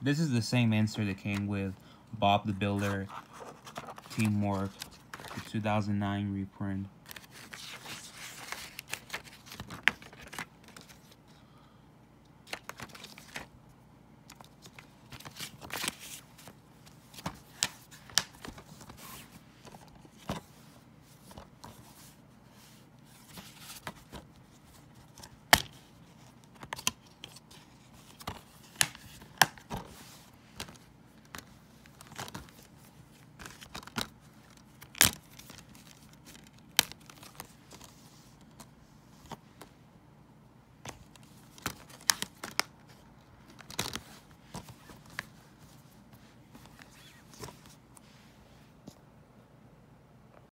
This is the same answer that came with Bob the Builder, Teamwork, the 2009 reprint.